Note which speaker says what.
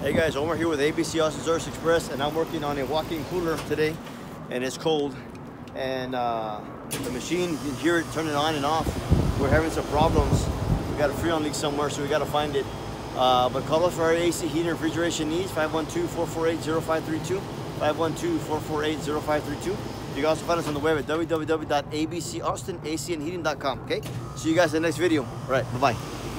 Speaker 1: Hey guys, Omar here with ABC Austin Service Express, and I'm working on a walk-in cooler today, and it's cold, and uh, the machine, you can hear it turning on and off. We're having some problems. We got a freon leak somewhere, so we got to find it. Uh, but call us for our AC heating and refrigeration needs, 512-448-0532, 512-448-0532. You can also find us on the web at www.abcaustinacandheating.com, okay? See you guys in the next video. All right, bye-bye.